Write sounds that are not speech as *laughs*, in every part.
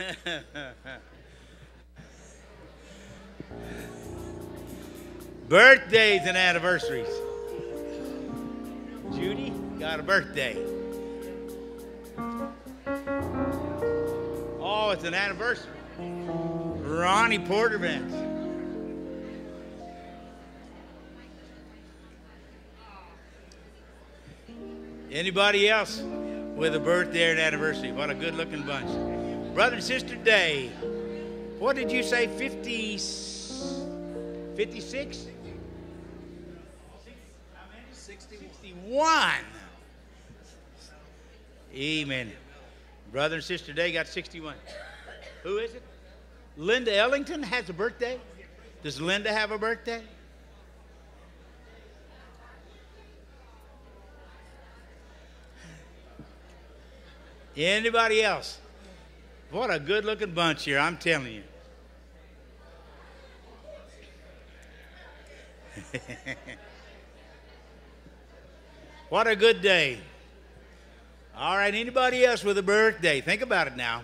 *laughs* Birthdays and anniversaries. Judy got a birthday. Oh, it's an anniversary. Ronnie Porter. Anybody else with a birthday or an anniversary? What a good looking bunch. Brother and Sister Day. What did you say? 50, 56? 61. Amen. Brother and Sister Day got 61. Who is it? Linda Ellington has a birthday? Does Linda have a birthday? Anybody else? What a good looking bunch here, I'm telling you. *laughs* what a good day. All right, anybody else with a birthday? Think about it now.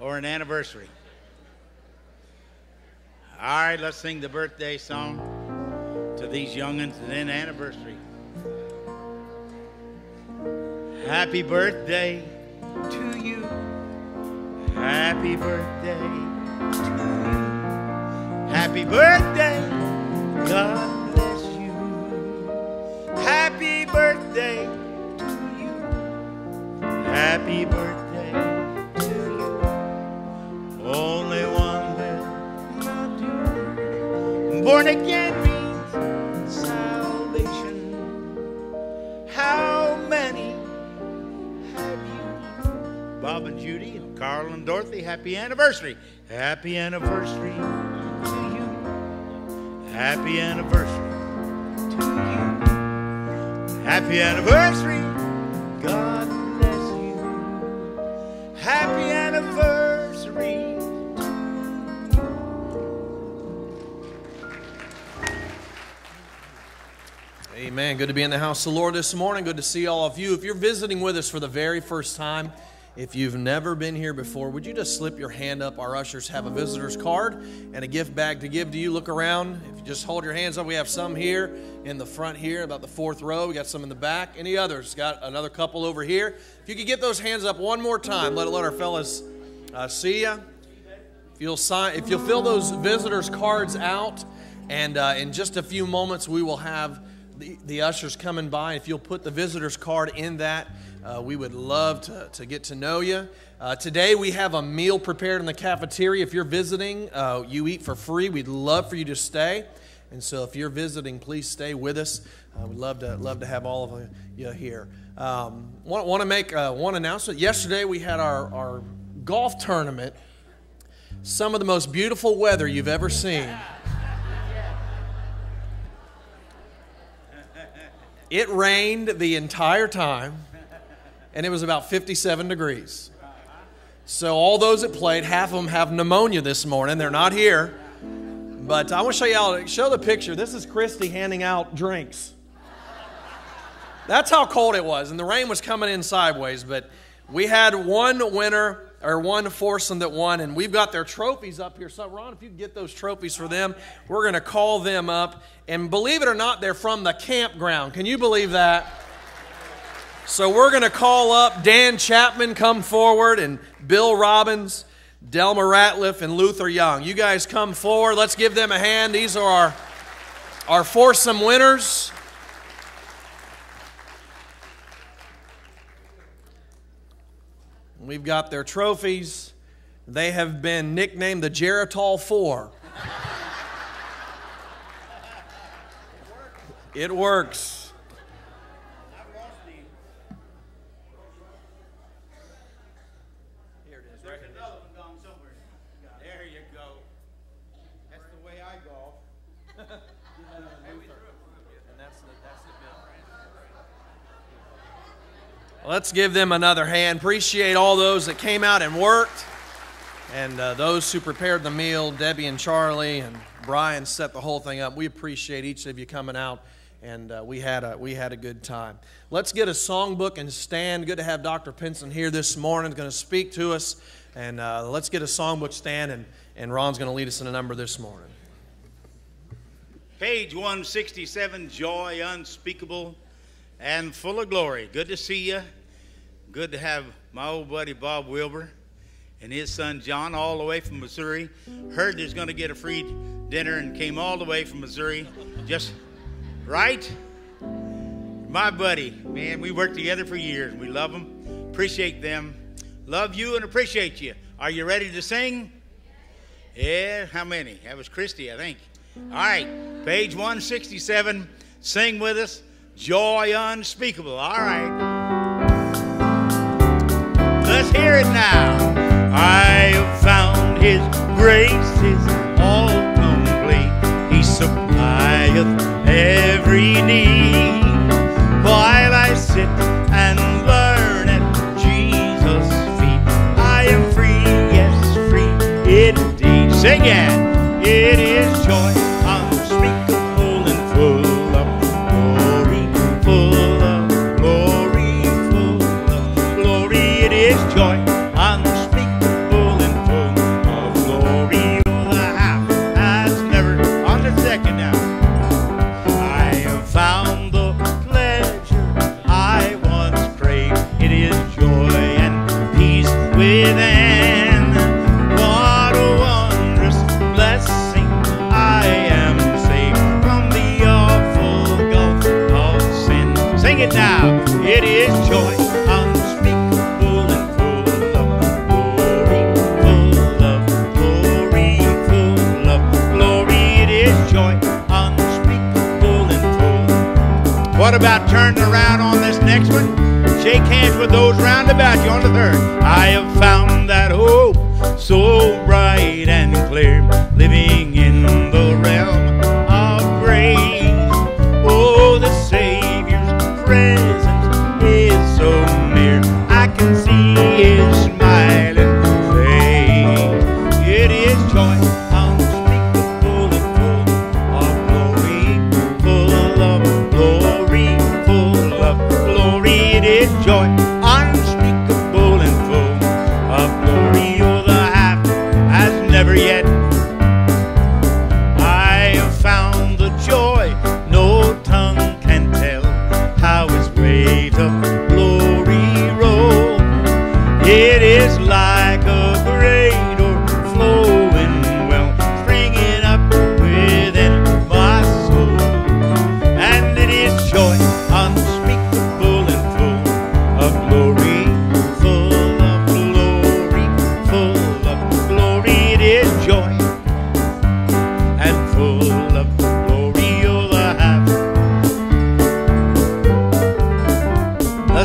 Or an anniversary. All right, let's sing the birthday song to these youngins and then anniversary. Happy birthday to you. Happy birthday to you. Happy birthday. God bless you. Happy birthday to you. Happy birthday to you. Only one will not do. Born again means salvation. How many have you? Bob and Judy Carl and Dorothy, happy anniversary. Happy anniversary to you. Happy anniversary to you. Happy anniversary. God bless you. Happy anniversary. Amen. Good to be in the house of the Lord this morning. Good to see all of you. If you're visiting with us for the very first time, if you've never been here before, would you just slip your hand up? Our ushers have a visitor's card and a gift bag to give to you. Look around. If you just hold your hands up, we have some here in the front here, about the fourth row. We got some in the back. Any others? Got another couple over here. If you could get those hands up one more time, let let our fellas uh, see you. If you'll sign, if you'll fill those visitors cards out, and uh, in just a few moments we will have the, the ushers coming by. If you'll put the visitors card in that, uh, we would love to, to get to know you. Uh, today we have a meal prepared in the cafeteria. If you're visiting, uh, you eat for free. We'd love for you to stay. And so if you're visiting, please stay with us. Uh, we'd love to love to have all of you here. Um, want, want to make uh, one announcement. Yesterday we had our, our golf tournament. Some of the most beautiful weather you've ever seen. It rained the entire time, and it was about 57 degrees. So, all those that played, half of them have pneumonia this morning. They're not here. But I want to show y'all, show the picture. This is Christy handing out drinks. That's how cold it was, and the rain was coming in sideways. But we had one winner or one foursome that won, and we've got their trophies up here. So, Ron, if you get those trophies for them, we're going to call them up. And believe it or not, they're from the campground. Can you believe that? So, we're going to call up Dan Chapman, come forward, and Bill Robbins, Delma Ratliff, and Luther Young. You guys come forward. Let's give them a hand. These are our, our foursome winners. We've got their trophies. They have been nicknamed the Geritol Four. It works. Here it is. There's another one gone somewhere. There you go. That's the way I golf. Let's give them another hand. Appreciate all those that came out and worked, and uh, those who prepared the meal. Debbie and Charlie and Brian set the whole thing up. We appreciate each of you coming out and uh, we had a we had a good time. Let's get a songbook and stand. Good to have Dr. Pinson here this morning. Going to speak to us, and uh, let's get a songbook stand, and and Ron's going to lead us in a number this morning. Page 167, Joy Unspeakable and Full of Glory. Good to see you. Good to have my old buddy Bob Wilbur and his son John all the way from Missouri. Heard there's going to get a free dinner and came all the way from Missouri. Just right? My buddy, man, we worked together for years. We love them, appreciate them, love you, and appreciate you. Are you ready to sing? Yeah, how many? That was Christy, I think. All right, page 167. Sing with us. Joy unspeakable. All right. Hear it now. I have found his grace is all complete. He supplieth every need. While I sit and learn at Jesus' feet, I am free, yes, free indeed. Sing it. It is joy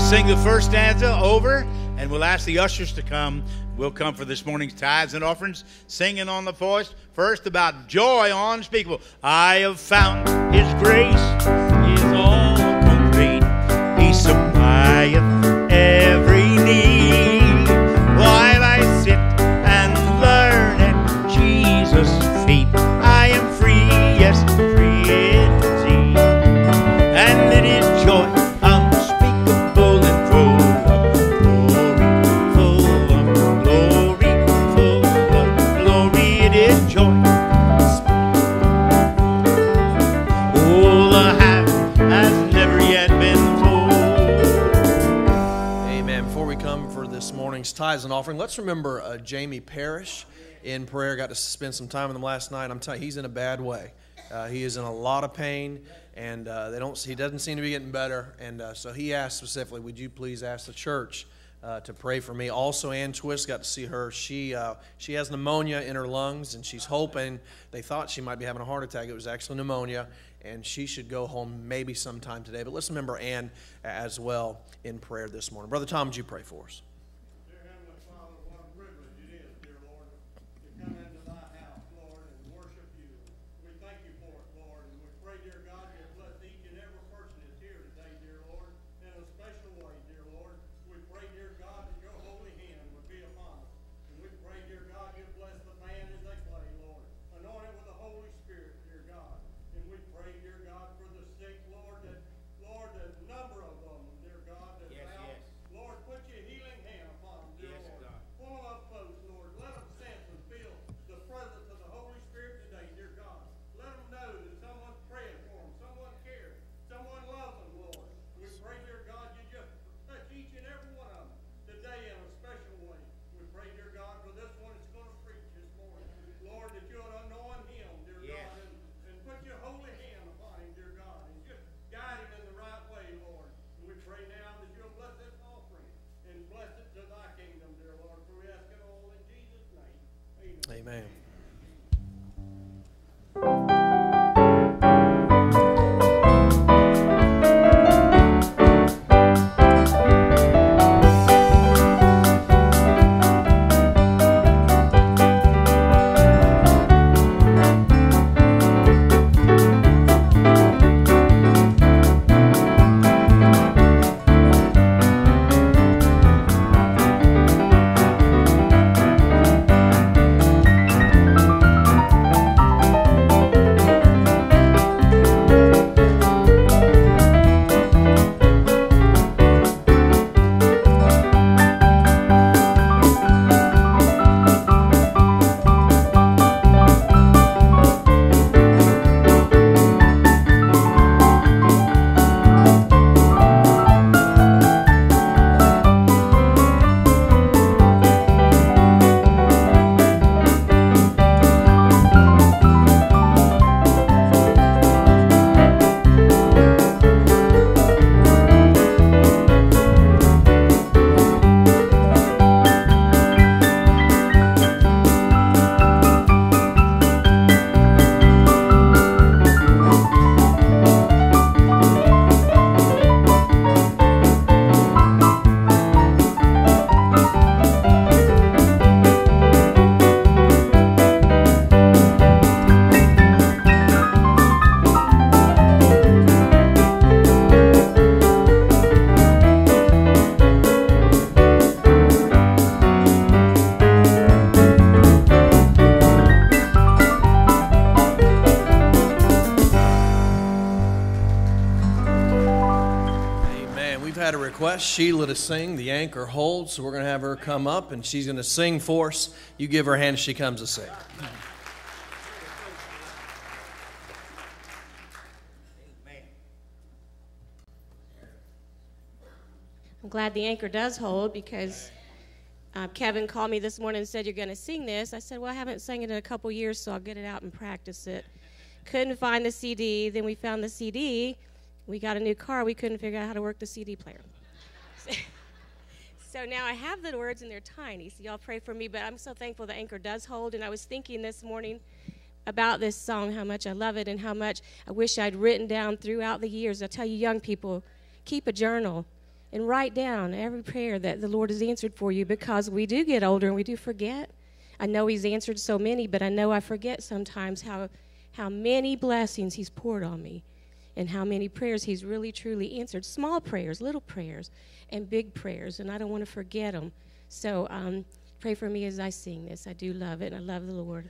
Sing the first stanza over, and we'll ask the ushers to come. We'll come for this morning's tithes and offerings, singing on the voice. First about joy unspeakable. I have found His grace is all complete. He supplieth every need. Tithes and offering, let's remember uh, Jamie Parrish in prayer. Got to spend some time with him last night. I'm telling you, he's in a bad way. Uh, he is in a lot of pain, and uh, they don't. He doesn't seem to be getting better. And uh, so he asked specifically, "Would you please ask the church uh, to pray for me?" Also, Ann Twist got to see her. She uh, she has pneumonia in her lungs, and she's hoping. They thought she might be having a heart attack. It was actually pneumonia, and she should go home maybe sometime today. But let's remember Ann as well in prayer this morning. Brother Tom, would you pray for us? Request, Sheila, to sing the anchor hold, so we're going to have her come up and she's going to sing for us. You give her a hand as she comes to sing. I'm glad the anchor does hold because uh, Kevin called me this morning and said, You're going to sing this. I said, Well, I haven't sung it in a couple years, so I'll get it out and practice it. Couldn't find the CD. Then we found the CD. We got a new car. We couldn't figure out how to work the CD player. *laughs* so now I have the words and they're tiny, so y'all pray for me. But I'm so thankful the anchor does hold. And I was thinking this morning about this song, how much I love it, and how much I wish I'd written down throughout the years. I tell you, young people, keep a journal and write down every prayer that the Lord has answered for you because we do get older and we do forget. I know He's answered so many, but I know I forget sometimes how, how many blessings He's poured on me and how many prayers He's really truly answered. Small prayers, little prayers, and big prayers, and I don't want to forget them. So um, pray for me as I sing this. I do love it, and I love the Lord.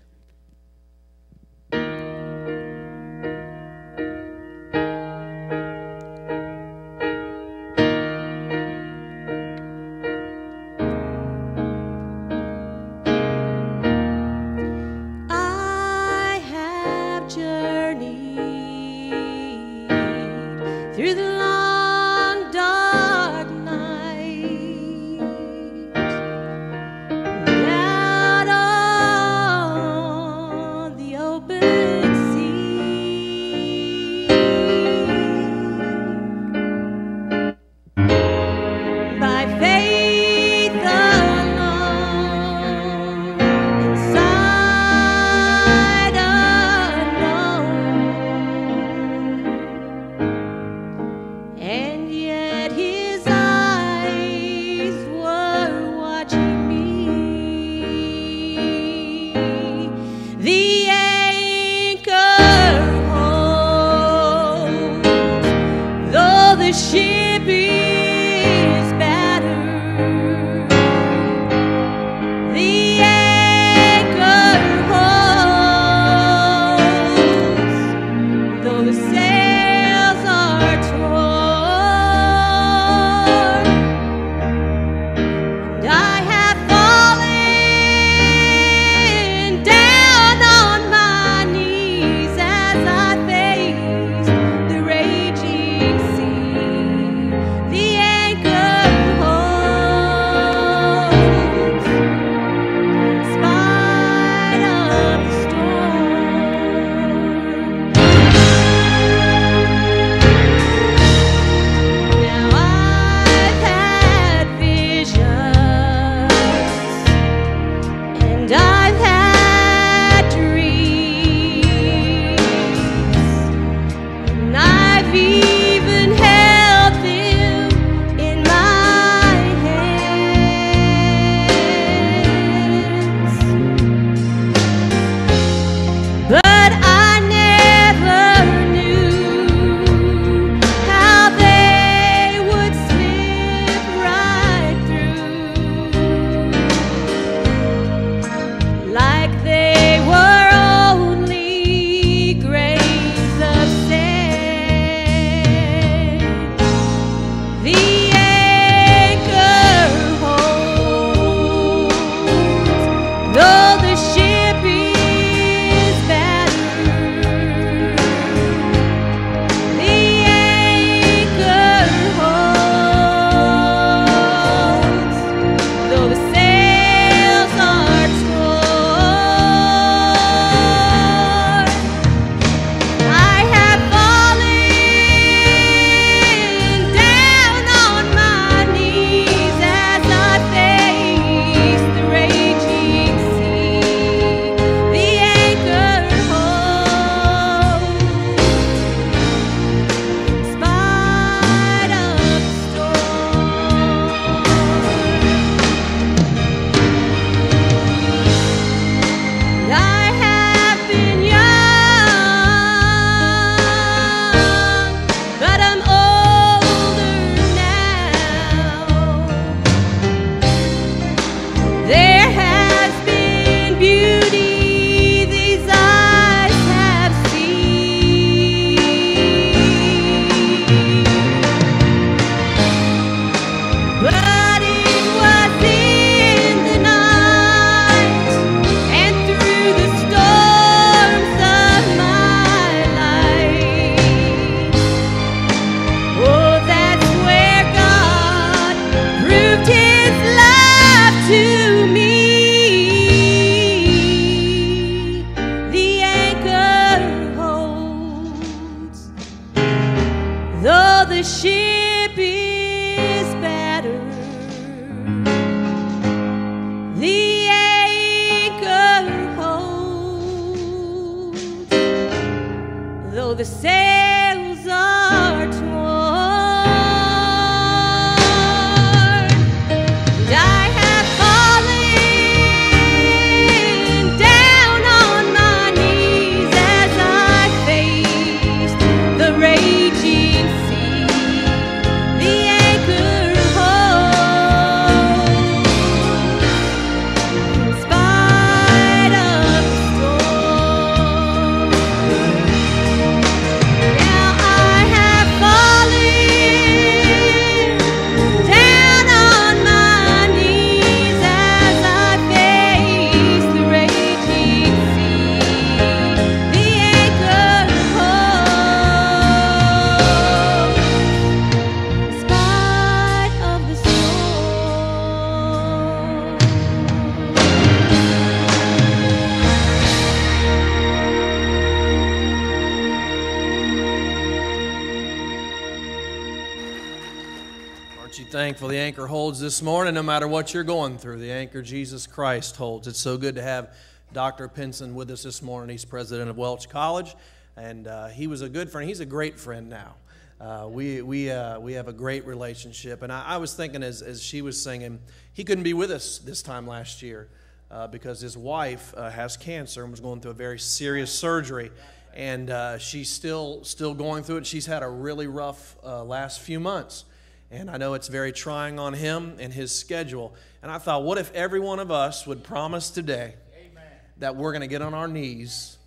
Morning, no matter what you're going through. The anchor Jesus Christ holds. It's so good to have Dr. Pinson with us this morning. He's president of Welch College, and uh, he was a good friend. He's a great friend now. Uh, we we uh, we have a great relationship, and I, I, was thinking as as she was singing, he couldn't be with us this time last year uh, because his wife uh, has cancer and was going through a very serious surgery, and uh, she's still still going through it. She's had a really rough last few months. And I know it's very trying on him and his schedule. And I thought, what if every one of us would promise today Amen. that we're going to get on our knees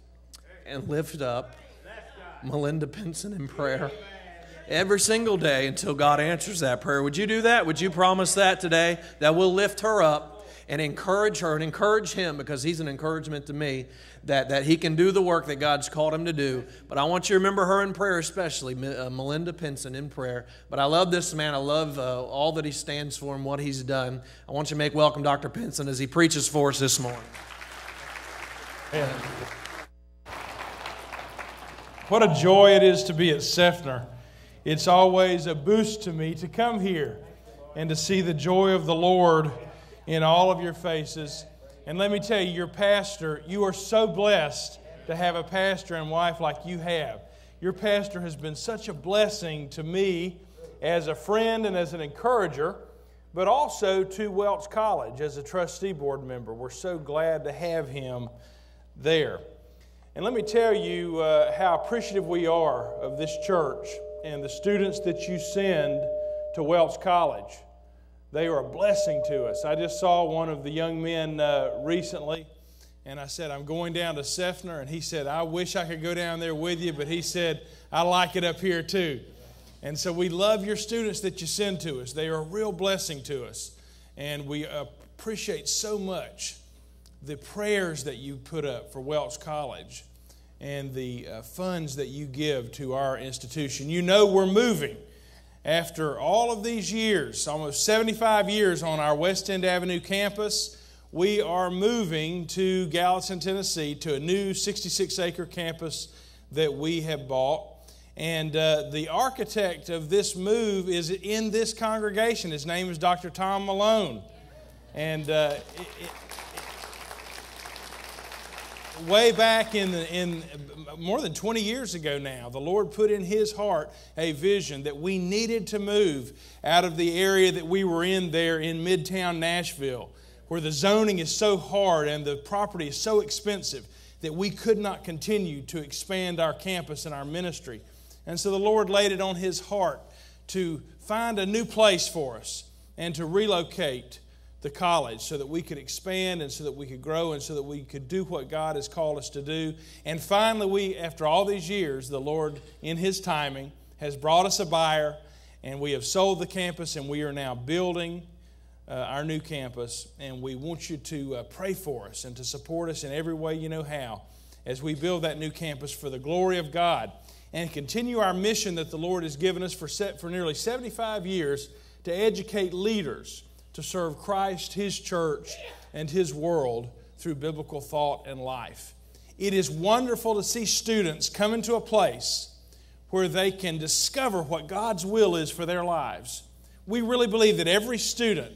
and lift up Melinda Pinson in prayer every single day until God answers that prayer? Would you do that? Would you promise that today? That we'll lift her up and encourage her and encourage him because he's an encouragement to me that, that he can do the work that God's called him to do. But I want you to remember her in prayer, especially uh, Melinda Pinson in prayer. But I love this man. I love uh, all that he stands for and what he's done. I want you to make welcome Dr. Pinson as he preaches for us this morning. What a joy it is to be at Seffner. It's always a boost to me to come here and to see the joy of the Lord in all of your faces. And let me tell you, your pastor, you are so blessed to have a pastor and wife like you have. Your pastor has been such a blessing to me as a friend and as an encourager, but also to Welch College as a trustee board member. We're so glad to have him there. And let me tell you uh, how appreciative we are of this church and the students that you send to Welch College. They are a blessing to us. I just saw one of the young men uh, recently, and I said, I'm going down to Seffner. And he said, I wish I could go down there with you, but he said, I like it up here too. And so we love your students that you send to us. They are a real blessing to us. And we appreciate so much the prayers that you put up for Welch College and the uh, funds that you give to our institution. You know we're moving after all of these years, almost 75 years on our West End Avenue campus, we are moving to Gallatin, Tennessee, to a new 66 acre campus that we have bought. And uh, the architect of this move is in this congregation. His name is Dr. Tom Malone. And uh, it, it, way back in, the, in more than 20 years ago now, the Lord put in his heart a vision that we needed to move out of the area that we were in there in Midtown Nashville, where the zoning is so hard and the property is so expensive that we could not continue to expand our campus and our ministry. And so the Lord laid it on his heart to find a new place for us and to relocate the college so that we could expand and so that we could grow and so that we could do what God has called us to do. And finally, we, after all these years, the Lord, in His timing, has brought us a buyer and we have sold the campus and we are now building uh, our new campus. And we want you to uh, pray for us and to support us in every way you know how as we build that new campus for the glory of God and continue our mission that the Lord has given us for, set, for nearly 75 years to educate leaders to serve Christ, His church, and His world through biblical thought and life. It is wonderful to see students come into a place where they can discover what God's will is for their lives. We really believe that every student,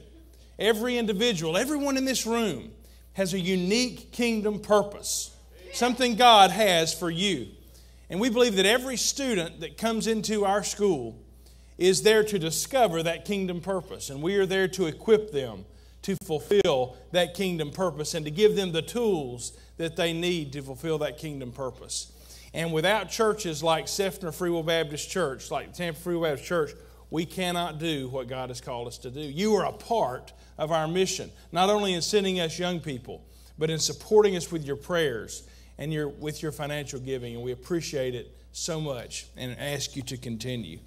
every individual, everyone in this room has a unique kingdom purpose, something God has for you. And we believe that every student that comes into our school is there to discover that kingdom purpose, and we are there to equip them to fulfill that kingdom purpose and to give them the tools that they need to fulfill that kingdom purpose. And without churches like Seffner Free Will Baptist Church, like Tampa Free Will Baptist Church, we cannot do what God has called us to do. You are a part of our mission, not only in sending us young people, but in supporting us with your prayers and your, with your financial giving. And we appreciate it so much and ask you to continue.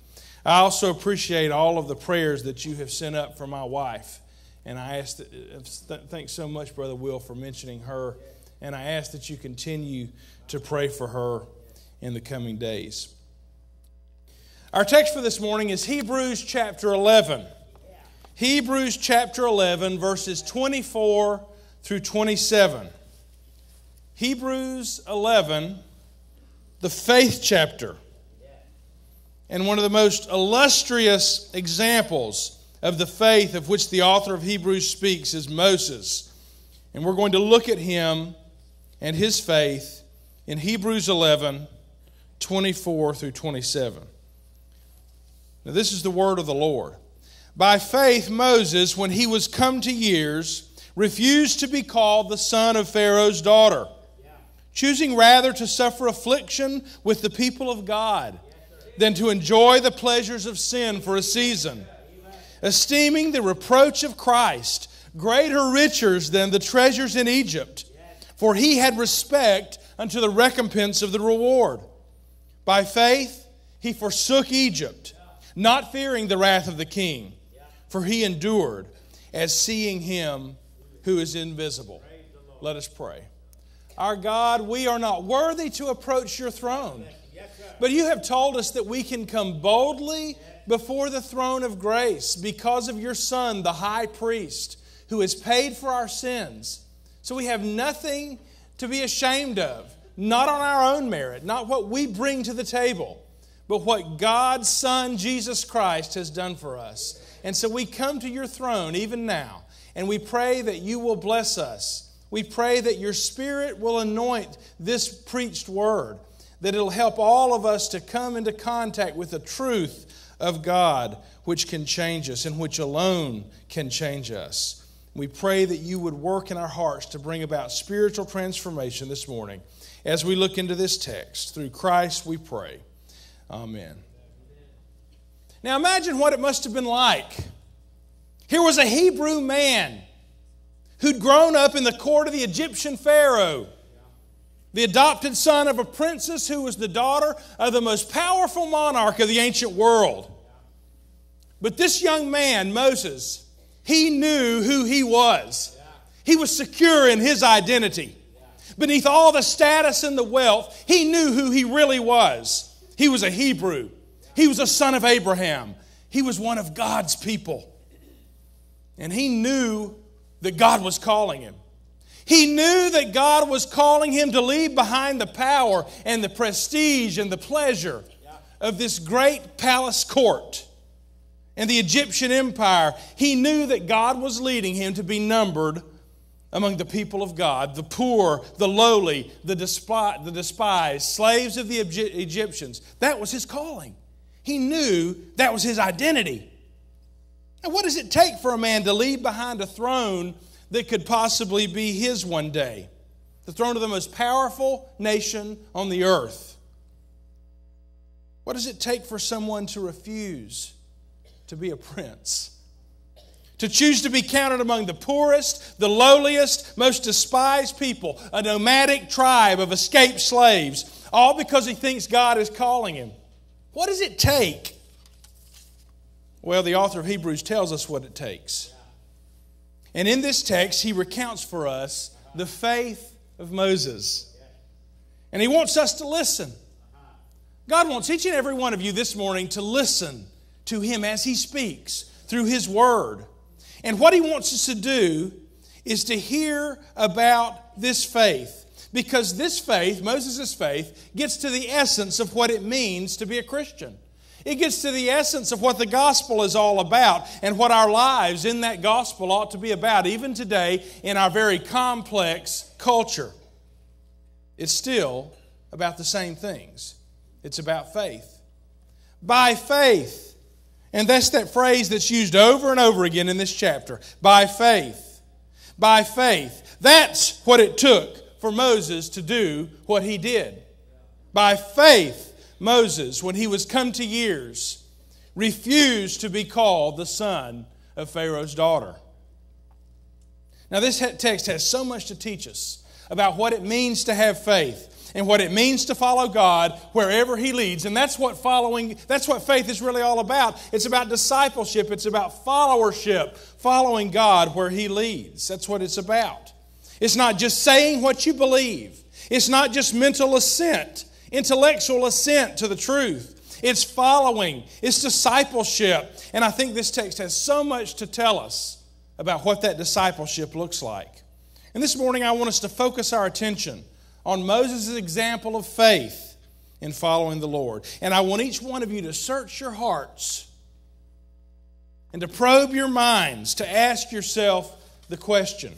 I also appreciate all of the prayers that you have sent up for my wife. And I ask that, uh, thanks so much, Brother Will, for mentioning her. And I ask that you continue to pray for her in the coming days. Our text for this morning is Hebrews chapter 11. Hebrews chapter 11, verses 24 through 27. Hebrews 11, the faith chapter and one of the most illustrious examples of the faith of which the author of Hebrews speaks is Moses. And we're going to look at him and his faith in Hebrews 11 24 through 27. Now, this is the word of the Lord. By faith, Moses, when he was come to years, refused to be called the son of Pharaoh's daughter, choosing rather to suffer affliction with the people of God than to enjoy the pleasures of sin for a season, esteeming the reproach of Christ greater riches than the treasures in Egypt, for he had respect unto the recompense of the reward. By faith, he forsook Egypt, not fearing the wrath of the king, for he endured as seeing him who is invisible. Let us pray. Our God, we are not worthy to approach your throne, but you have told us that we can come boldly before the throne of grace because of your Son, the high priest, who has paid for our sins. So we have nothing to be ashamed of not on our own merit, not what we bring to the table, but what God's Son, Jesus Christ, has done for us. And so we come to your throne even now, and we pray that you will bless us. We pray that your Spirit will anoint this preached word, that it'll help all of us to come into contact with the truth of God, which can change us and which alone can change us. We pray that you would work in our hearts to bring about spiritual transformation this morning as we look into this text. Through Christ we pray. Amen. Now imagine what it must have been like. Here was a Hebrew man who'd grown up in the court of the Egyptian Pharaoh, the adopted son of a princess who was the daughter of the most powerful monarch of the ancient world. But this young man, Moses, he knew who he was. He was secure in his identity. Beneath all the status and the wealth, he knew who he really was. He was a Hebrew, he was a son of Abraham, he was one of God's people. And he knew that God was calling him. He knew that God was calling him to leave behind the power and the prestige and the pleasure of this great palace court and the Egyptian empire. He knew that God was leading him to be numbered among the people of God, the poor, the lowly, the, despi- the despised, slaves of the Egyptians. That was his calling. He knew that was his identity. And what does it take for a man to leave behind a throne that could possibly be his one day? The throne of the most powerful nation on the earth. What does it take for someone to refuse to be a prince? to choose to be counted among the poorest, the lowliest, most despised people, a nomadic tribe of escaped slaves, all because he thinks God is calling him. What does it take? Well, the author of Hebrews tells us what it takes. And in this text, he recounts for us the faith of Moses. And he wants us to listen. God wants each and every one of you this morning to listen to him as he speaks through his word. And what he wants us to do is to hear about this faith. Because this faith, Moses' faith, gets to the essence of what it means to be a Christian. It gets to the essence of what the gospel is all about and what our lives in that gospel ought to be about, even today in our very complex culture. It's still about the same things. It's about faith. By faith, and that's that phrase that's used over and over again in this chapter by faith. By faith. That's what it took for Moses to do what he did. By faith, Moses, when he was come to years, refused to be called the son of Pharaoh's daughter. Now, this text has so much to teach us about what it means to have faith and what it means to follow God wherever He leads. And that's what following, that's what faith is really all about. It's about discipleship, it's about followership, following God where He leads. That's what it's about. It's not just saying what you believe, it's not just mental assent, intellectual assent to the truth. It's following, it's discipleship. And I think this text has so much to tell us about what that discipleship looks like. And this morning, I want us to focus our attention on Moses' example of faith in following the Lord. And I want each one of you to search your hearts and to probe your minds to ask yourself the question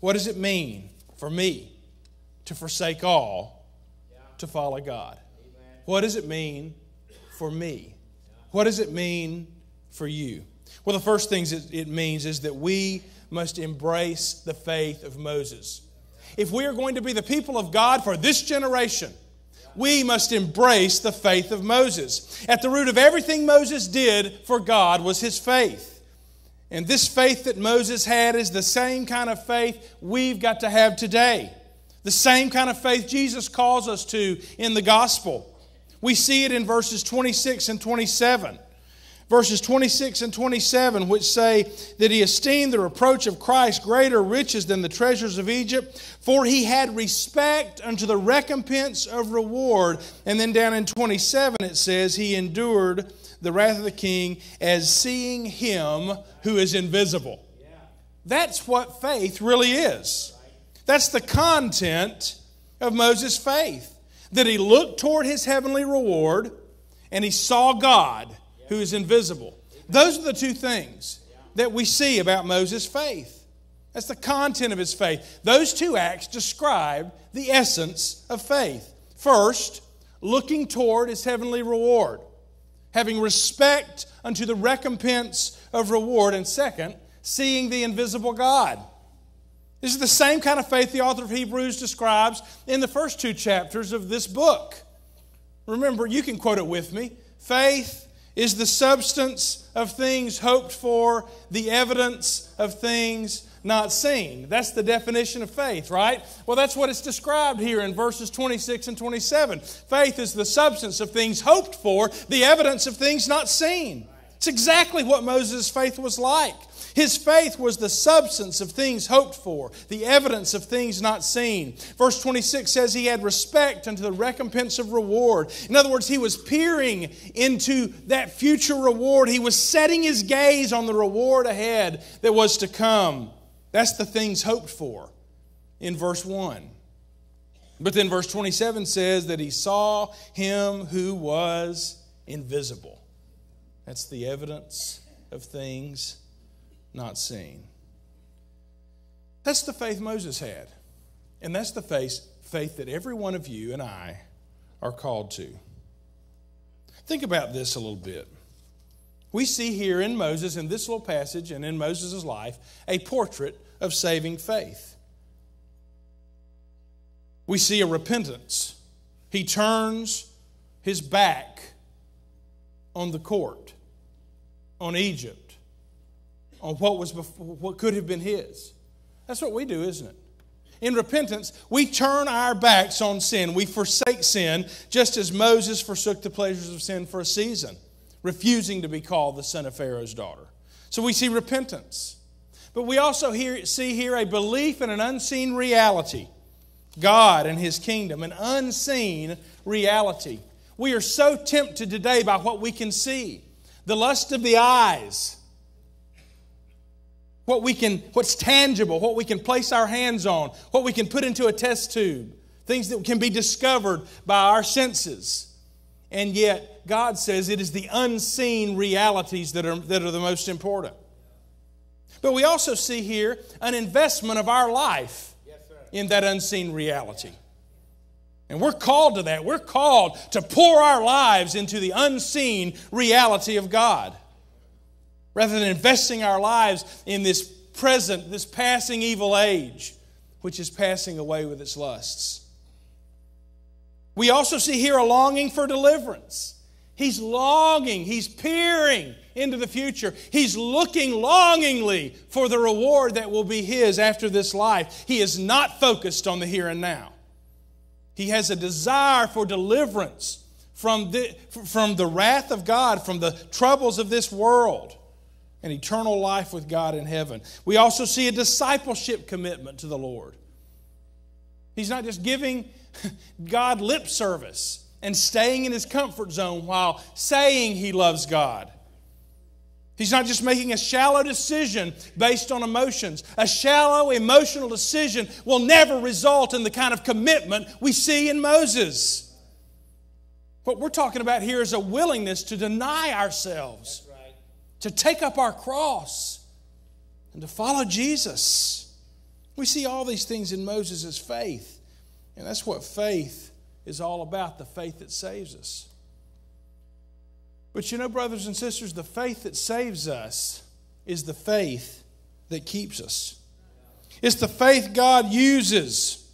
what does it mean for me to forsake all to follow God? What does it mean for me? What does it mean for you? Well, the first things it means is that we must embrace the faith of Moses. If we are going to be the people of God for this generation, we must embrace the faith of Moses. At the root of everything Moses did for God was his faith. And this faith that Moses had is the same kind of faith we've got to have today. The same kind of faith Jesus calls us to in the gospel. We see it in verses 26 and 27 verses 26 and 27, which say that he esteemed the reproach of Christ greater riches than the treasures of Egypt, for he had respect unto the recompense of reward. And then down in 27, it says, he endured the wrath of the king as seeing him who is invisible. That's what faith really is. That's the content of Moses' faith. That he looked toward his heavenly reward and he saw God who is invisible. Those are the two things that we see about Moses' faith. That's the content of his faith. Those two acts describe the essence of faith. First, looking toward his heavenly reward, having respect unto the recompense of reward. And second, seeing the invisible God. This is the same kind of faith the author of Hebrews describes in the first two chapters of this book. Remember, you can quote it with me. Faith is the substance of things hoped for, the evidence of things not seen. That's the definition of faith, right? Well, that's what it's described here in verses 26 and 27. Faith is the substance of things hoped for, the evidence of things not seen. It's exactly what Moses' faith was like. His faith was the substance of things hoped for, the evidence of things not seen. Verse 26 says he had respect unto the recompense of reward. In other words, he was peering into that future reward. He was setting his gaze on the reward ahead that was to come. That's the things hoped for in verse 1. But then verse 27 says that he saw him who was invisible. That's the evidence of things not seen. That's the faith Moses had. And that's the faith, faith that every one of you and I are called to. Think about this a little bit. We see here in Moses, in this little passage and in Moses' life, a portrait of saving faith. We see a repentance. He turns his back on the court, on Egypt on what, was before, what could have been his. That's what we do, isn't it? In repentance, we turn our backs on sin. We forsake sin, just as Moses forsook the pleasures of sin for a season, refusing to be called the son of Pharaoh's daughter. So we see repentance. But we also hear, see here a belief in an unseen reality God and His kingdom, an unseen reality. We are so tempted today by what we can see the lust of the eyes what we can, what's tangible, what we can place our hands on, what we can put into a test tube, things that can be discovered by our senses. And yet, God says it is the unseen realities that are, that are the most important. But we also see here an investment of our life in that unseen reality. And we're called to that. We're called to pour our lives into the unseen reality of God rather than investing our lives in this present, this passing evil age, which is passing away with its lusts. We also see here a longing for deliverance. He's longing, he's peering into the future. He's looking longingly for the reward that will be his after this life. He is not focused on the here and now. He has a desire for deliverance from the, from the wrath of God, from the troubles of this world and eternal life with God in heaven. We also see a discipleship commitment to the Lord. He's not just giving *laughs* God lip service and staying in his comfort zone while saying he loves God. He's not just making a shallow decision based on emotions. A shallow emotional decision will never result in the kind of commitment we see in Moses. What we're talking about here is a willingness to deny ourselves to take up our cross and to follow Jesus. We see all these things in Moses' faith, and that's what faith is all about the faith that saves us. But you know, brothers and sisters, the faith that saves us is the faith that keeps us. It's the faith God uses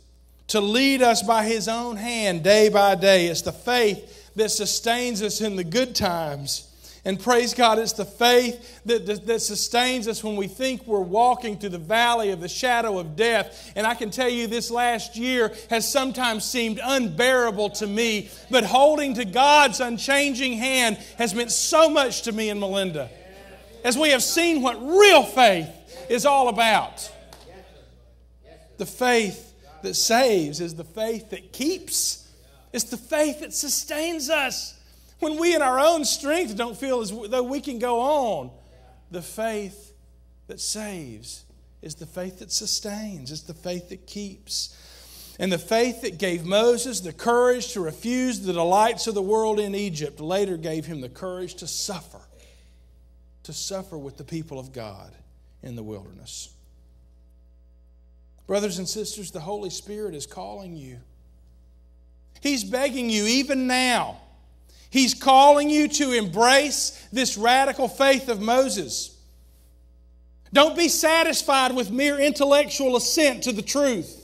to lead us by His own hand day by day. It's the faith that sustains us in the good times and praise God, it's the faith that, that, that, sustains us when we think we're walking through the valley of the shadow of death. And I can tell you, this last year has sometimes seemed unbearable to me, but holding to God's unchanging hand has meant so much to me and Melinda. As we have seen what real faith is all about. The faith that saves is the faith that keeps, it's the faith that sustains us. When we in our own strength don't feel as though we can go on, the faith that saves is the faith that sustains, it's the faith that keeps. And the faith that gave Moses the courage to refuse the delights of the world in Egypt later gave him the courage to suffer, to suffer with the people of God in the wilderness. Brothers and sisters, the Holy Spirit is calling you. He's begging you even now He's calling you to embrace this radical faith of Moses. Don't be satisfied with mere intellectual assent to the truth.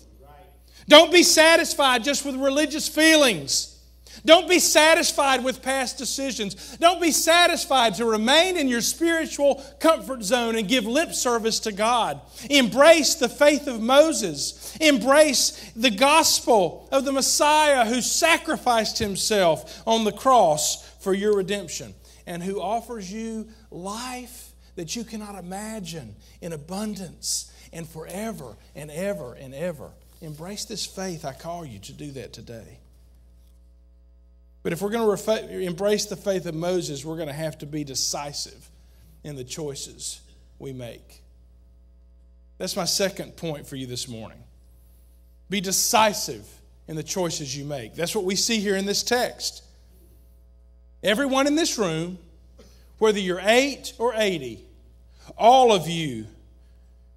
Don't be satisfied just with religious feelings. Don't be satisfied with past decisions. Don't be satisfied to remain in your spiritual comfort zone and give lip service to God. Embrace the faith of Moses. Embrace the gospel of the Messiah who sacrificed himself on the cross for your redemption and who offers you life that you cannot imagine in abundance and forever and ever and ever. Embrace this faith. I call you to do that today. But if we're going to embrace the faith of Moses, we're going to have to be decisive in the choices we make. That's my second point for you this morning. Be decisive in the choices you make. That's what we see here in this text. Everyone in this room, whether you're 8 or 80, all of you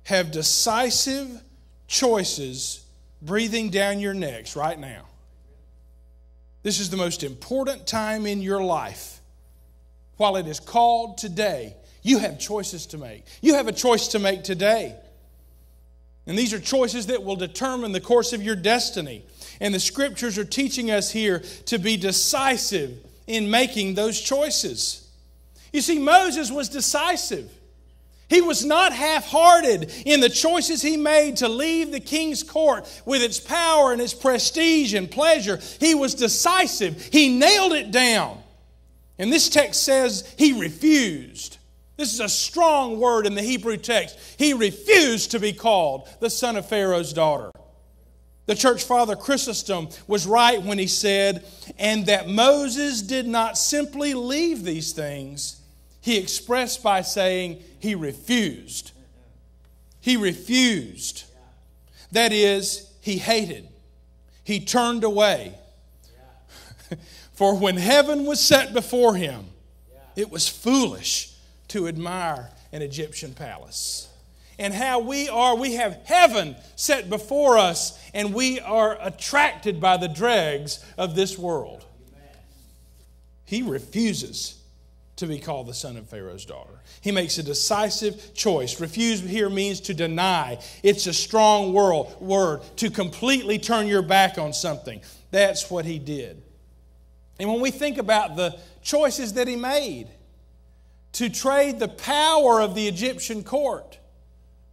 have decisive choices breathing down your necks right now. This is the most important time in your life. While it is called today, you have choices to make. You have a choice to make today. And these are choices that will determine the course of your destiny. And the scriptures are teaching us here to be decisive in making those choices. You see, Moses was decisive. He was not half hearted in the choices he made to leave the king's court with its power and its prestige and pleasure. He was decisive. He nailed it down. And this text says he refused. This is a strong word in the Hebrew text. He refused to be called the son of Pharaoh's daughter. The church father Chrysostom was right when he said, and that Moses did not simply leave these things he expressed by saying he refused. He refused. That is, he hated. He turned away. *laughs* For when heaven was set before him, it was foolish to admire an Egyptian palace. And how we are, we have heaven set before us, and we are attracted by the dregs of this world. He refuses to be called the son of Pharaoh's daughter. He makes a decisive choice. Refuse here means to deny. It's a strong word to completely turn your back on something. That's what he did. And when we think about the choices that he made, to trade the power of the Egyptian court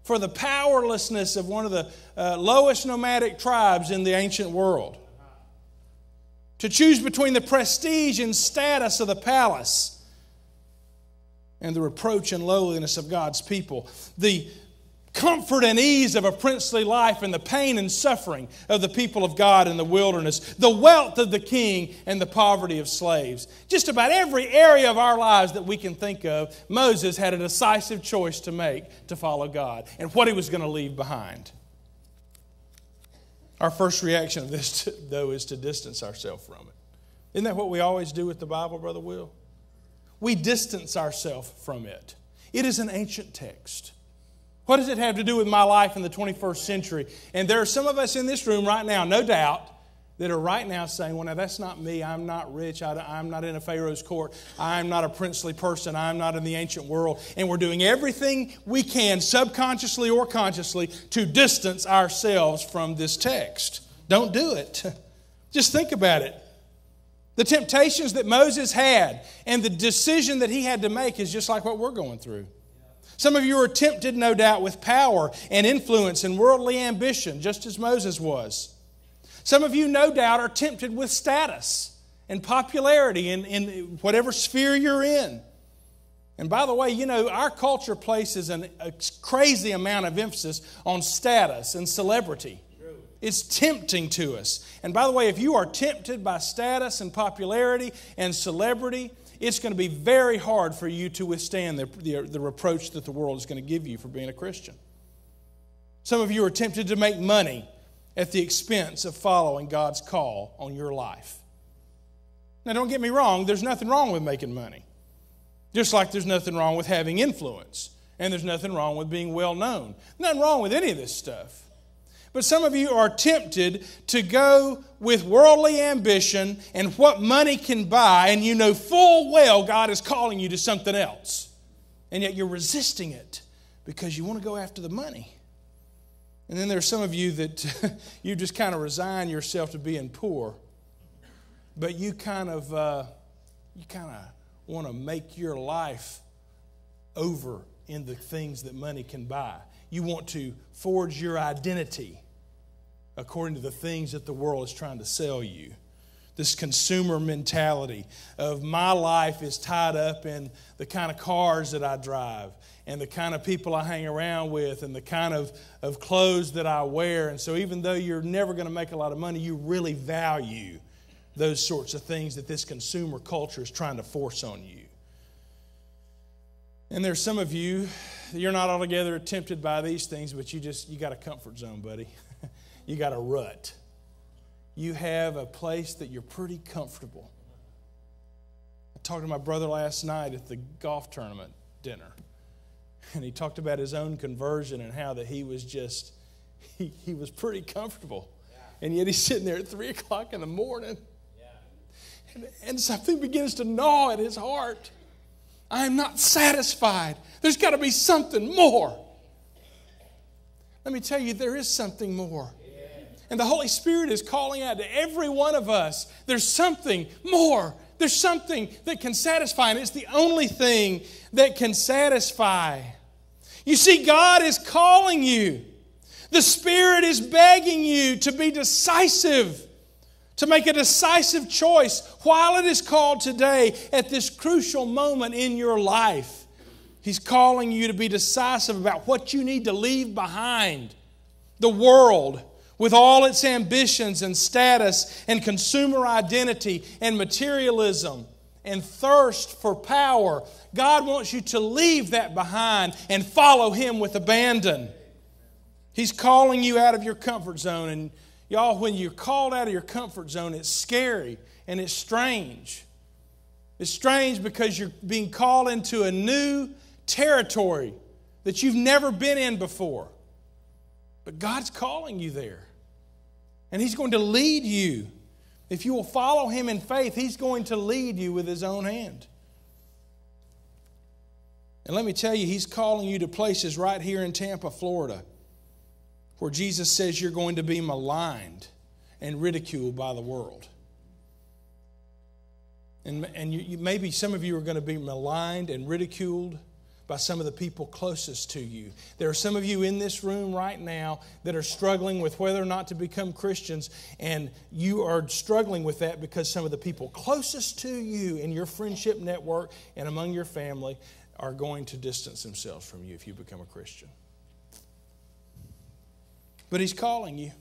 for the powerlessness of one of the uh, lowest nomadic tribes in the ancient world, to choose between the prestige and status of the palace and the reproach and lowliness of God's people, the comfort and ease of a princely life and the pain and suffering of the people of God in the wilderness, the wealth of the king and the poverty of slaves. Just about every area of our lives that we can think of, Moses had a decisive choice to make to follow God and what he was going to leave behind. Our first reaction of this, *laughs* though, is to distance ourselves from it. Isn't that what we always do with the Bible, Brother Will? We distance ourselves from it. It is an ancient text. What does it have to do with my life in the 21st century? And there are some of us in this room right now, no doubt, that are right now saying, Well, now that's not me. I'm not rich. I, am not in a Pharaoh's court. I'm not a princely person. I'm not in the ancient world. And we're doing everything we can, subconsciously or consciously, to distance ourselves from this text. Don't do it. *laughs* Just think about it. The temptations that Moses had and the decision that he had to make is just like what we're going through. Some of you are tempted, no doubt, with power and influence and worldly ambition, just as Moses was. Some of you, no doubt, are tempted with status and popularity in, in whatever sphere you're in. And by the way, you know, our culture places an, a crazy amount of emphasis on status and celebrity. It's tempting to us. And by the way, if you are tempted by status and popularity and celebrity, it's going to be very hard for you to withstand the, the, the reproach that the world is going to give you for being a Christian. Some of you are tempted to make money at the expense of following God's call on your life. Now, don't get me wrong, there's nothing wrong with making money. Just like there's nothing wrong with having influence, and there's nothing wrong with being well known. Nothing wrong with any of this stuff. But some of you are tempted to go with worldly ambition and what money can buy, and you know full well God is calling you to something else. And yet you're resisting it because you want to go after the money. And then there's some of you that *laughs* you just kind of resign yourself to being poor, but you kind of uh, you kind of want to make your life over in the things that money can buy. You want to forge your identity according to the things that the world is trying to sell you. This consumer mentality of my life is tied up in the kind of cars that I drive and the kind of people I hang around with and the kind of, of clothes that I wear. And so, even though you're never going to make a lot of money, you really value those sorts of things that this consumer culture is trying to force on you. And there's some of you, you're not altogether tempted by these things, but you just, you got a comfort zone, buddy. *laughs* you got a rut. You have a place that you're pretty comfortable. I talked to my brother last night at the golf tournament dinner and he talked about his own conversion and how that he was just he, he was pretty comfortable yeah. and yet he's sitting there at three o'clock in the morning yeah. and, and something begins to gnaw at his heart i am not satisfied there's got to be something more let me tell you there is something more and the Holy Spirit is calling out to every one of us there's something more. There's something that can satisfy, and it's the only thing that can satisfy. You see, God is calling you. The Spirit is begging you to be decisive, to make a decisive choice while it is called today at this crucial moment in your life. He's calling you to be decisive about what you need to leave behind. The world, with all its ambitions and status and consumer identity and materialism and thirst for power God wants you to leave that behind and follow Him with abandon. He's calling you out of your comfort zone. And y'all, when you're called out of your comfort zone, it's scary and it's strange. It's strange because you're being called into a new territory that you've never been in before. But God's calling you there. And He's going to lead you. If you will follow Him in faith, He's going to lead you with His own hand. And let me tell you, He's calling you to places right here in Tampa, Florida, where Jesus says you're going to be maligned and ridiculed by the world. And, and you, you, maybe some of you are going to be maligned and ridiculed by some of the people closest to you. There are some of you in this room right now that are struggling with whether or not to become Christians, and you are struggling with that because some of the people closest to you in your friendship network and among your family are going to distance themselves from you if you become a Christian. But He's calling you.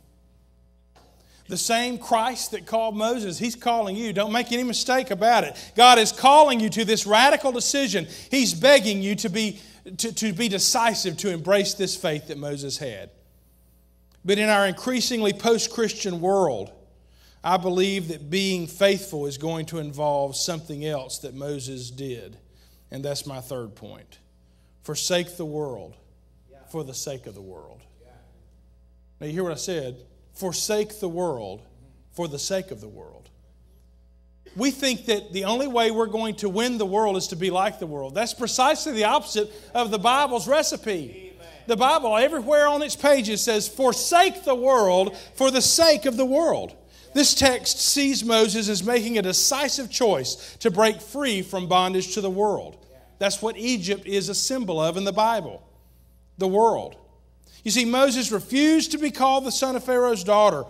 The same Christ that called Moses, He's calling you. Don't make any mistake about it. God is calling you to this radical decision. He's begging you to be, to, to be decisive to embrace this faith that Moses had. But in our increasingly post Christian world, I believe that being faithful is going to involve something else that Moses did. And that's my third point forsake the world for the sake of the world. Now, you hear what I said? Forsake the world for the sake of the world. We think that the only way we're going to win the world is to be like the world. That's precisely the opposite of the Bible's recipe. The Bible, everywhere on its pages, says, Forsake the world for the sake of the world. This text sees Moses as making a decisive choice to break free from bondage to the world. That's what Egypt is a symbol of in the Bible the world. You see, Moses refused to be called the son of Pharaoh's daughter.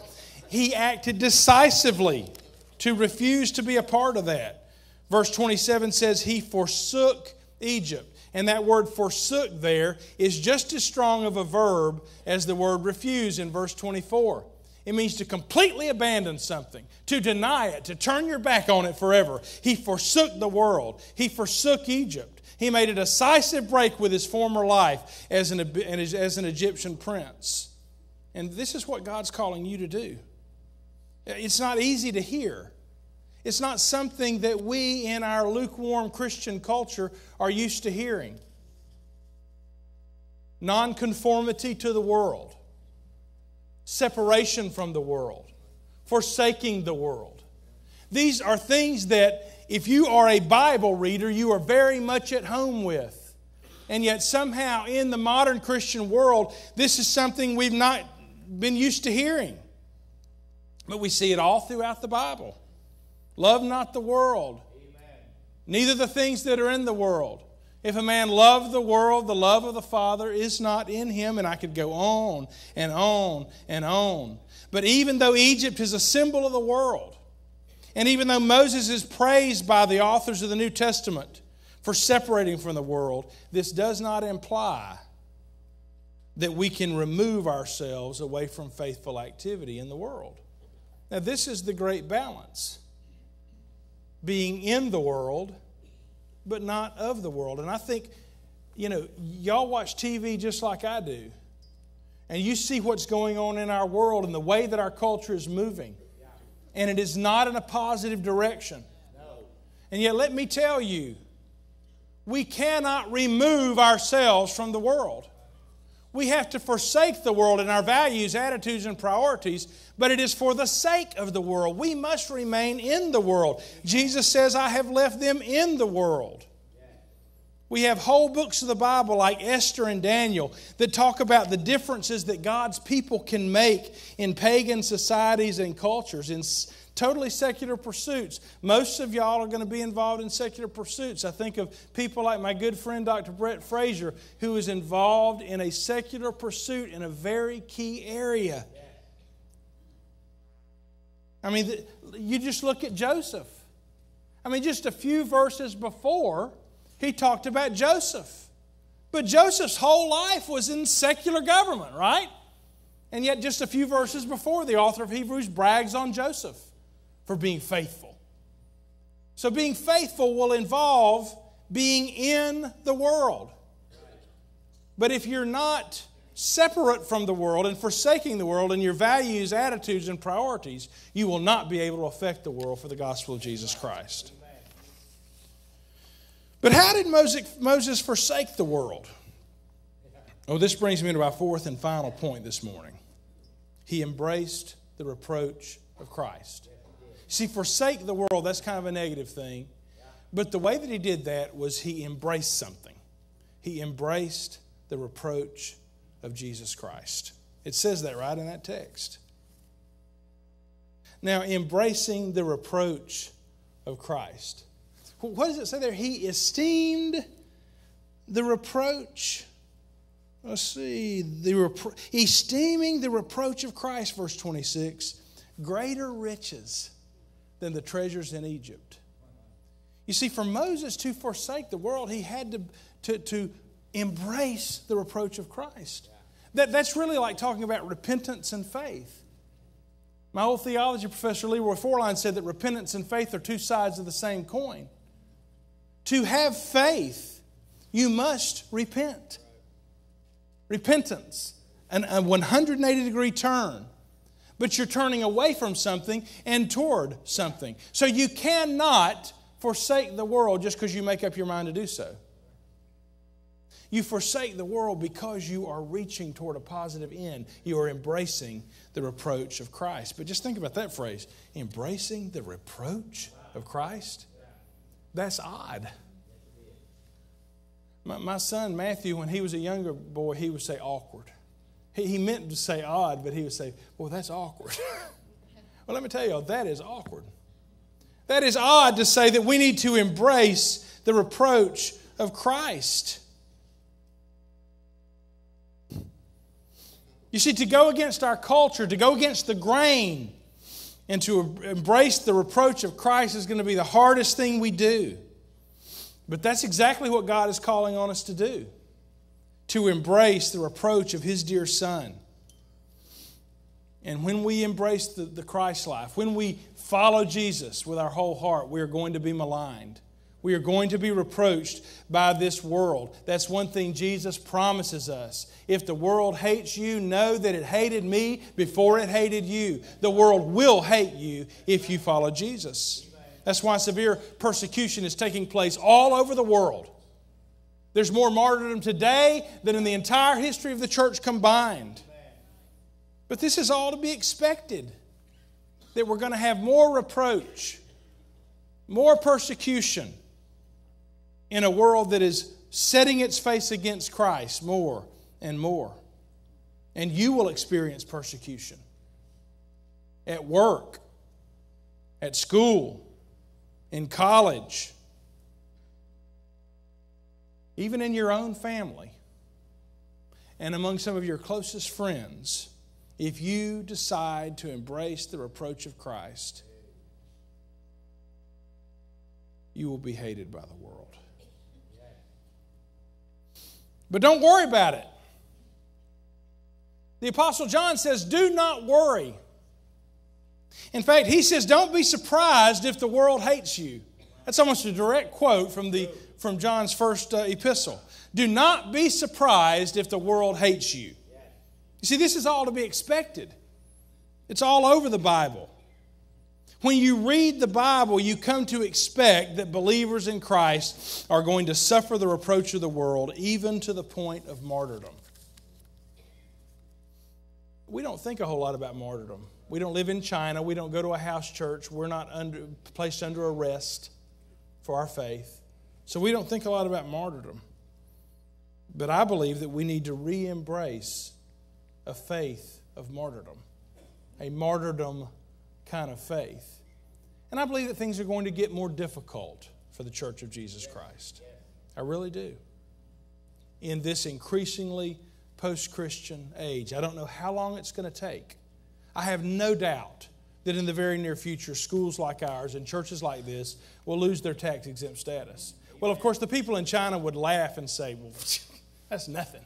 He acted decisively to refuse to be a part of that. Verse 27 says, He forsook Egypt. And that word forsook there is just as strong of a verb as the word refuse in verse 24. It means to completely abandon something, to deny it, to turn your back on it forever. He forsook the world, he forsook Egypt. He made a decisive break with his former life as an, as an Egyptian prince. And this is what God's calling you to do. It's not easy to hear. It's not something that we in our lukewarm Christian culture are used to hearing. Nonconformity to the world, separation from the world, forsaking the world. These are things that, if you are a Bible reader, you are very much at home with. And yet, somehow, in the modern Christian world, this is something we've not been used to hearing. But we see it all throughout the Bible. Love not the world, Amen. neither the things that are in the world. If a man love the world, the love of the Father is not in him. And I could go on and on and on. But even though Egypt is a symbol of the world, and even though Moses is praised by the authors of the New Testament for separating from the world, this does not imply that we can remove ourselves away from faithful activity in the world. Now, this is the great balance being in the world, but not of the world. And I think, you know, y'all watch TV just like I do, and you see what's going on in our world and the way that our culture is moving. And it is not in a positive direction. And yet, let me tell you, we cannot remove ourselves from the world. We have to forsake the world in our values, attitudes, and priorities, but it is for the sake of the world. We must remain in the world. Jesus says, I have left them in the world. We have whole books of the Bible like Esther and Daniel that talk about the differences that God's people can make in pagan societies and cultures, in totally secular pursuits. Most of y'all are going to be involved in secular pursuits. I think of people like my good friend Dr. Brett Frazier, who is involved in a secular pursuit in a very key area. I mean, you just look at Joseph. I mean, just a few verses before, he talked about Joseph. But Joseph's whole life was in secular government, right? And yet, just a few verses before, the author of Hebrews brags on Joseph for being faithful. So, being faithful will involve being in the world. But if you're not separate from the world and forsaking the world in your values, attitudes, and priorities, you will not be able to affect the world for the gospel of Jesus Christ. But how did Moses forsake the world? Oh, this brings me to my fourth and final point this morning. He embraced the reproach of Christ. See, forsake the world, that's kind of a negative thing. But the way that he did that was he embraced something. He embraced the reproach of Jesus Christ. It says that right in that text. Now, embracing the reproach of Christ. What does it say there? He esteemed the reproach. Let's see. The repro- esteeming the reproach of Christ, verse 26, greater riches than the treasures in Egypt. You see, for Moses to forsake the world, he had to, to, to embrace the reproach of Christ. That, that's really like talking about repentance and faith. My old theology professor, Leroy Forlines, said that repentance and faith are two sides of the same coin. To have faith, you must repent. Repentance, an, a 180 degree turn but you're turning away from something and toward something. So you cannot forsake the world just because you make up your mind to do so. You forsake the world because you are reaching toward a positive end. You are embracing the reproach of Christ. But just think about that phrase embracing the reproach of Christ. That's odd. My, my son Matthew, when he was a younger boy, he would say awkward. He, he meant to say odd, but he would say, Well, that's awkward. *laughs* well, let me tell you, that is awkward. That is odd to say that we need to embrace the reproach of Christ. You see, to go against our culture, to go against the grain, and to embrace the reproach of Christ is going to be the hardest thing we do. But that's exactly what God is calling on us to do to embrace the reproach of His dear Son. And when we embrace the, the Christ life, when we follow Jesus with our whole heart, we are going to be maligned. We are going to be reproached by this world. That's one thing Jesus promises us. If the world hates you, know that it hated me before it hated you. The world will hate you if you follow Jesus. That's why severe persecution is taking place all over the world. There's more martyrdom today than in the entire history of the church combined. But this is all to be expected that we're going to have more reproach, more persecution in a world that is setting its face against Christ more and more. And you will experience persecution at work, at school, in college, even in your own family, and among some of your closest friends, if you decide to embrace the reproach of Christ, you will be hated by the world. But don't worry about it. The Apostle John says, Do not worry. In fact, he says, Don't be surprised if the world hates you. That's almost a direct quote from, the, from John's first uh, epistle. Do not be surprised if the world hates you. You see, this is all to be expected, it's all over the Bible. When you read the Bible, you come to expect that believers in Christ are going to suffer the reproach of the world, even to the point of martyrdom. We don't think a whole lot about martyrdom. We don't live in China. We don't go to a house church. We're not under, placed under arrest for our faith. So we don't think a lot about martyrdom. But I believe that we need to re embrace a faith of martyrdom, a martyrdom kind of faith. And I believe that things are going to get more difficult for the Church of Jesus Christ. I really do. In this increasingly post Christian age, I don't know how long it's going to take. I have no doubt that in the very near future, schools like ours and churches like this will lose their tax exempt status. Well, of course, the people in China would laugh and say, Well, *laughs* that's nothing.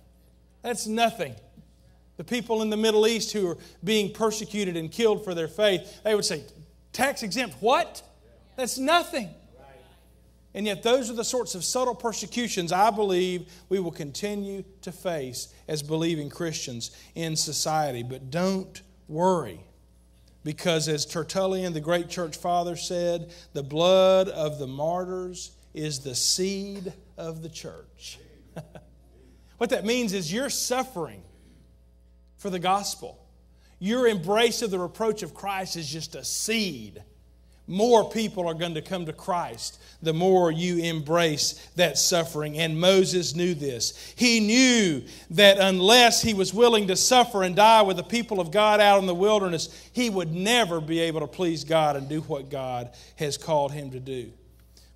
That's nothing. The people in the Middle East who are being persecuted and killed for their faith, they would say, Tax exempt, what? That's nothing. And yet, those are the sorts of subtle persecutions I believe we will continue to face as believing Christians in society. But don't worry, because as Tertullian, the great church father, said, the blood of the martyrs is the seed of the church. *laughs* what that means is you're suffering for the gospel. Your embrace of the reproach of Christ is just a seed. More people are going to come to Christ the more you embrace that suffering. And Moses knew this. He knew that unless he was willing to suffer and die with the people of God out in the wilderness, he would never be able to please God and do what God has called him to do.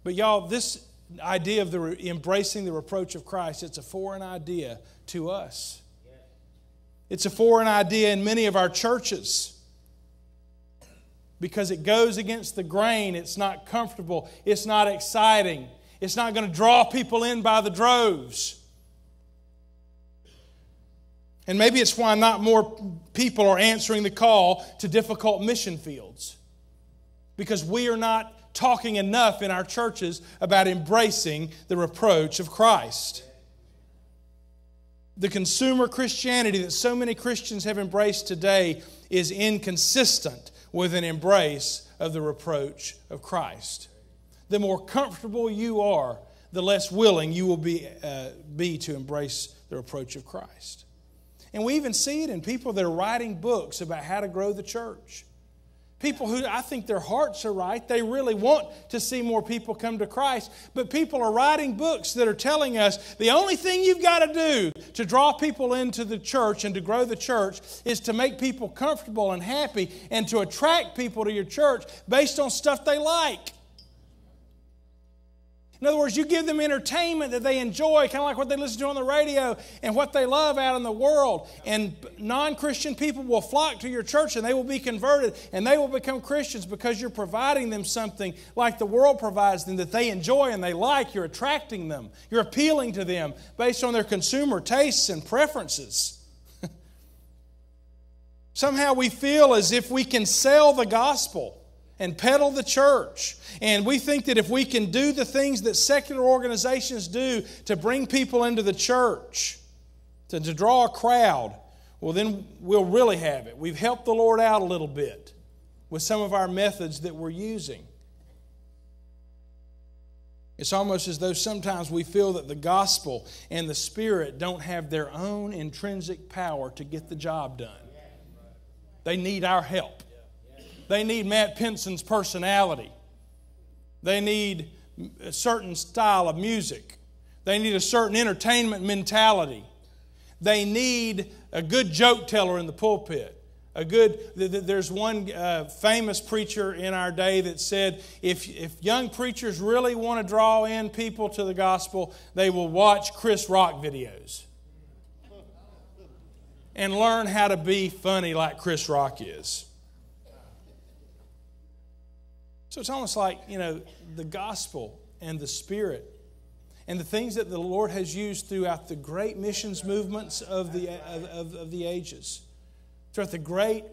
But, y'all, this idea of the embracing the reproach of Christ, it's a foreign idea to us. It's a foreign idea in many of our churches because it goes against the grain. It's not comfortable. It's not exciting. It's not going to draw people in by the droves. And maybe it's why not more people are answering the call to difficult mission fields. Because we are not talking enough in our churches about embracing the reproach of Christ. The consumer Christianity that so many Christians have embraced today is inconsistent with an embrace of the reproach of Christ. The more comfortable you are, the less willing you will be, uh, be to embrace the reproach of Christ. And we even see it in people that are writing books about how to grow the church. People who I think their hearts are right, they really want to see more people come to Christ, but people are writing books that are telling us the only thing you've got to do to draw people into the church and to grow the church is to make people comfortable and happy and to attract people to your church based on stuff they like. In other words, you give them entertainment that they enjoy, kind of like what they listen to on the radio and what they love out in the world. And non Christian people will flock to your church and they will be converted and they will become Christians because you're providing them something like the world provides them that they enjoy and they like. You're attracting them, you're appealing to them based on their consumer tastes and preferences. *laughs* Somehow we feel as if we can sell the gospel and peddle the church. And we think that if we can do the things that secular organizations do to bring people into the church, to, to draw a crowd, well, then we'll really have it. We've helped the Lord out a little bit with some of our methods that we're using. It's almost as though sometimes we feel that the gospel and the Spirit don't have their own intrinsic power to get the job done. They need our help. They need Matt Pinson's personality. They need a certain style of music. They need a certain entertainment mentality. They need a good joke teller in the pulpit. A good, there's one uh, famous preacher in our day that said if, if young preachers really want to draw in people to the gospel, they will watch Chris Rock videos and learn how to be funny like Chris Rock is. So it's almost like, you know, the gospel and the spirit and the things that the Lord has used throughout the great missions movements of the, of, of, of the ages, throughout the great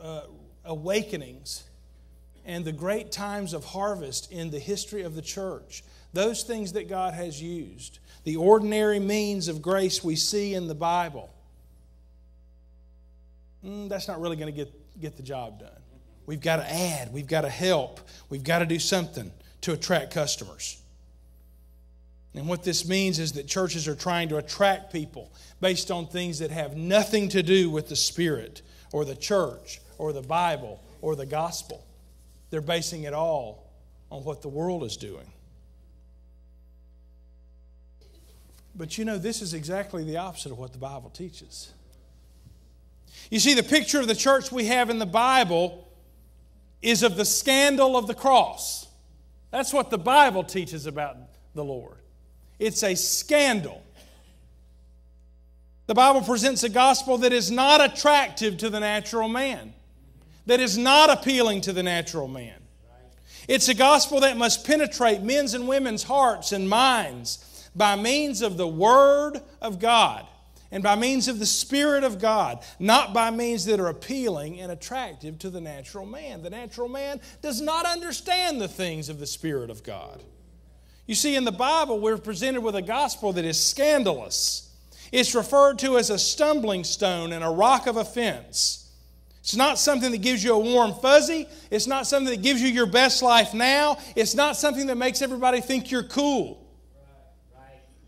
uh, awakenings and the great times of harvest in the history of the church. Those things that God has used, the ordinary means of grace we see in the Bible, mm, that's not really going to get, get the job done. We've got to add, we've got to help, we've got to do something to attract customers. And what this means is that churches are trying to attract people based on things that have nothing to do with the Spirit or the church or the Bible or the gospel. They're basing it all on what the world is doing. But you know, this is exactly the opposite of what the Bible teaches. You see, the picture of the church we have in the Bible is of the scandal of the cross. That's what the Bible teaches about the Lord. It's a scandal. The Bible presents a gospel that is not attractive to the natural man, that is not appealing to the natural man. It's a gospel that must penetrate men's and women's hearts and minds by means of the Word of God and by means of the Spirit of God, not by means that are appealing and attractive to the natural man. The natural man does not understand the things of the Spirit of God. You see, in the Bible, we're presented with a gospel that is scandalous. It's referred to as a stumbling stone and a rock of offense. It's not something that gives you a warm fuzzy. It's not something that gives you your best life now. It's not something that makes everybody think you're cool.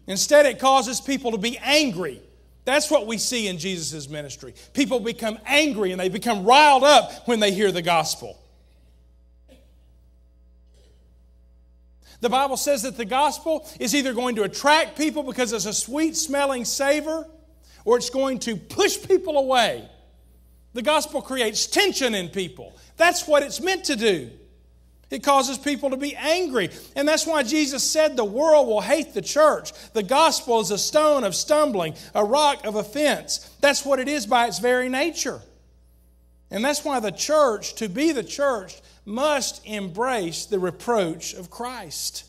Instead, it causes people to be angry that's what we see in Jesus' ministry. People become angry and they become riled up when they hear the gospel. The Bible says that the gospel is either going to attract people because it's a sweet smelling savor or it's going to push people away. The gospel creates tension in people. That's what it's meant to do. It causes people to be angry. And that's why Jesus said the world will hate the church. The gospel is a stone of stumbling, a rock of offense. That's what it is by its very nature. And that's why the church, to be the church, must embrace the reproach of Christ.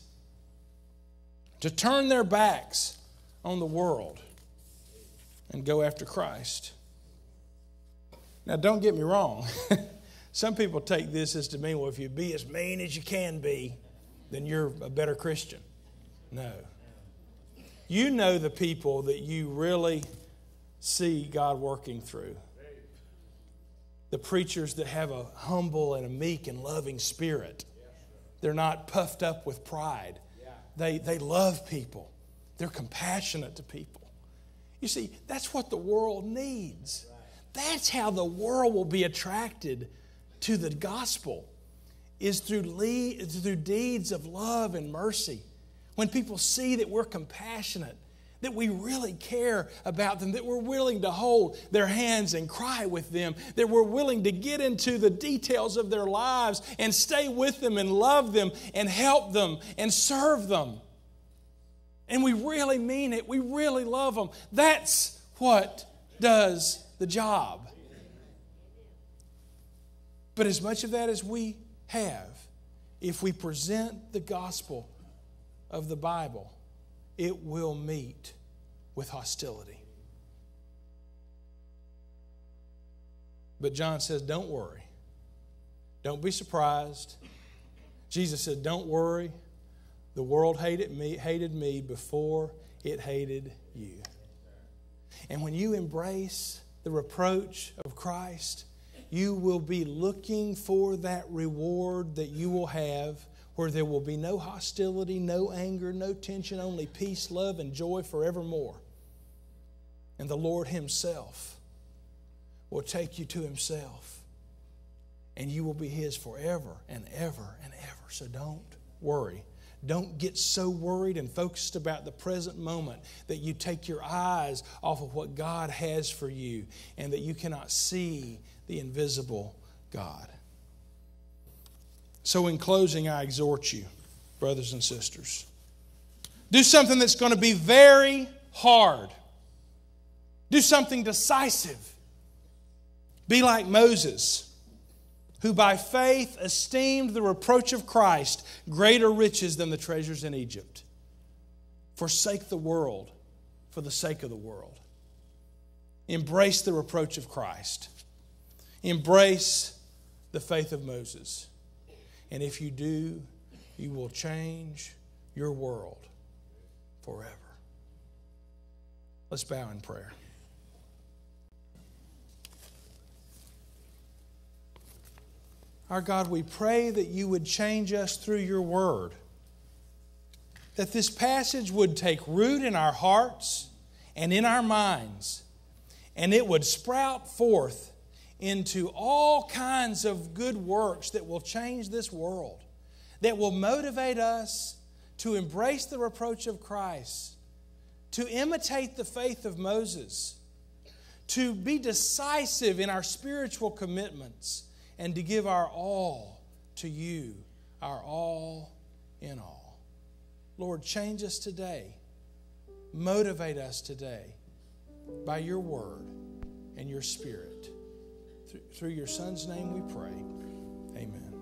To turn their backs on the world and go after Christ. Now, don't get me wrong. *laughs* Some people take this as to mean, well, if you be as mean as you can be, then you're a better Christian. No. You know the people that you really see God working through. The preachers that have a humble and a meek and loving spirit. They're not puffed up with pride. they, they love people, they're compassionate to people. You see, that's what the world needs. That's how the world will be attracted to the gospel is through, lead, through deeds of love and mercy. When people see that we're compassionate, that we really care about them, that we're willing to hold their hands and cry with them, that we're willing to get into the details of their lives and stay with them and love them and help them and serve them. And we really mean it, we really love them. That's what does the job. But as much of that as we have, if we present the gospel of the Bible, it will meet with hostility. But John says, Don't worry. Don't be surprised. Jesus said, Don't worry. The world hated me, hated me before it hated you. And when you embrace the reproach of Christ, you will be looking for that reward that you will have where there will be no hostility, no anger, no tension, only peace, love, and joy forevermore. And the Lord Himself will take you to Himself, and you will be His forever and ever and ever. So don't worry. Don't get so worried and focused about the present moment that you take your eyes off of what God has for you and that you cannot see the invisible God. So, in closing, I exhort you, brothers and sisters, do something that's going to be very hard. Do something decisive. Be like Moses, who by faith esteemed the reproach of Christ greater riches than the treasures in Egypt. Forsake the world for the sake of the world. Embrace the reproach of Christ. Embrace the faith of Moses. And if you do, you will change your world forever. Let's bow in prayer. Our God, we pray that you would change us through your word. That this passage would take root in our hearts and in our minds, and it would sprout forth into all kinds of good works that will change this world, that will motivate us to embrace the reproach of Christ, to imitate the faith of Moses, to be decisive in our spiritual commitments, and to give our all to you, our all in all. Lord, change us today. Motivate us today by your word and your spirit. Through your Son's name we pray. Amen.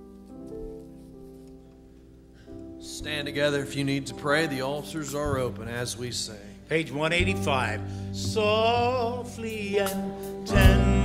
Stand together if you need to pray. The altars are open as we sing. Page 185. Softly and tenderly,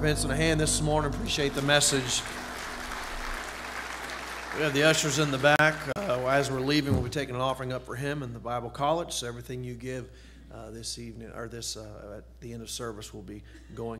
Dr. Pinson a hand this morning. Appreciate the message. We have the ushers in the back. Uh, as we're leaving, we'll be taking an offering up for him and the Bible College. So everything you give uh, this evening or this uh, at the end of service will be going.